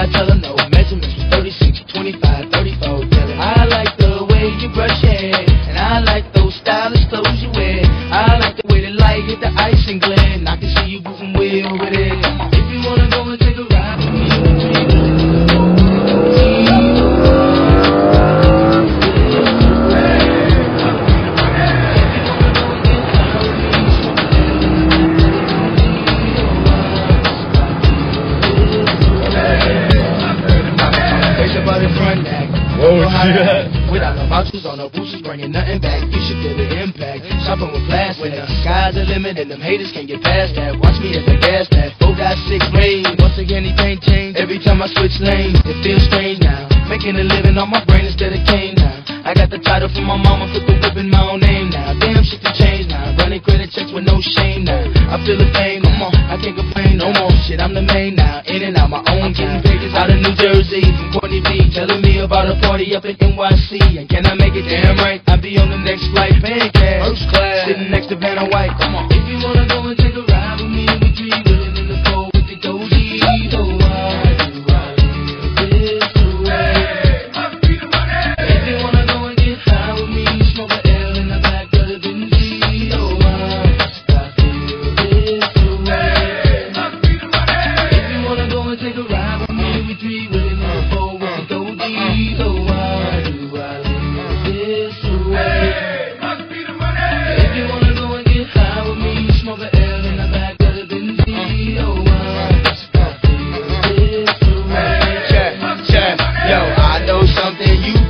I tell her no? Measurements was 36, 25, 34. Tell her I like the way you brush hair, and I like those stylish clothes you wear. I like the way the light hit the ice and glint. I can see you moving way over there. Without no vouchers on no boosters, bringing nothing back. You should feel the impact. Shopping with plastic. When the sky's the limit, and them haters can't get past that. Watch me at the gas tag. Four got six range. Once again, he can't change. Every time I switch lanes, it feels strange now. Making a living on my brain instead of cane now. I got the title from my mama, flip the whip in my own name now. Damn, shit can change now. Running credit checks with no shame now. I feel the fame, come on, I can't complain no more. Shit, I'm the main now. In and out my own getting pages out of New Jersey from Courtney B. Telling me about a party up in NYC. And can I make it damn right? I'll be on the next flight, paying cash. First class, sitting next to Vanna White. Come on. If you wanna go and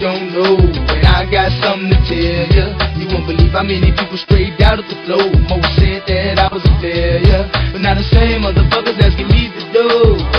don't know, and I got something to tell ya. You won't believe how many people straight out of the flow. Most said that I was a failure, but now the same motherfuckers asking me to do.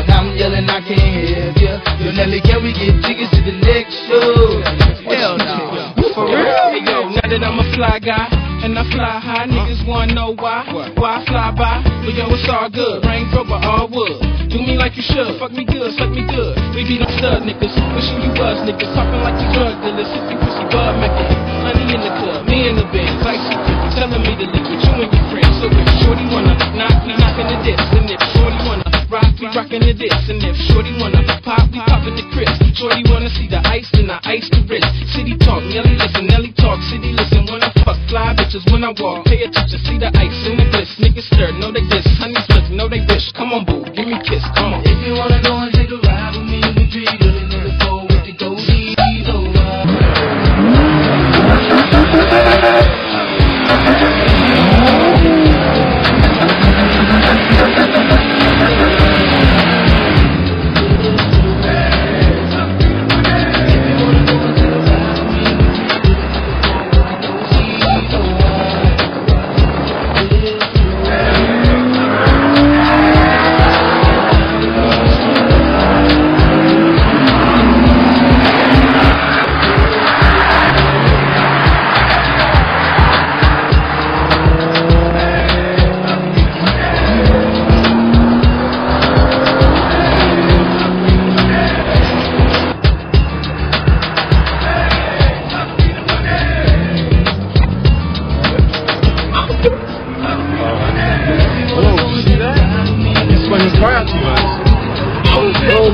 And I'm yelling, I can't help ya. Yo, Nelly, can we get tickets to the next show? Hell no. For real? Yo, now that I'm a fly guy and I fly high, niggas wanna know why? Why I fly by? But yo, it's all good. Range Rover, all wood. Do me like you should. Fuck me good, suck me good. We be them stud niggas. Wishing you was niggas. Talking like you drug dealers. Sipping pussy bud mecca. Honey in the club, me in the Benz. Like secret. Telling me to leave with you and your friends. So if Shorty wanna knock, we knocking the diss. And if Shorty wanna rock, we rocking the diss. And if Shorty wanna pop, we popping the crisp. Shorty wanna see the ice, then I ice the wrist. City talk, Nelly listen, bitches when I walk. Pay attention, see the ice in the bliss. Niggas stir, know they diss. Honey split, know they wish. Come on, boo, give me a kiss, come on. If you wanna go and take a ride with me, we three willing in the with the dozy.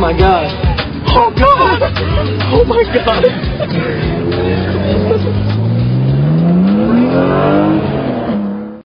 My god. Oh god. Oh my god.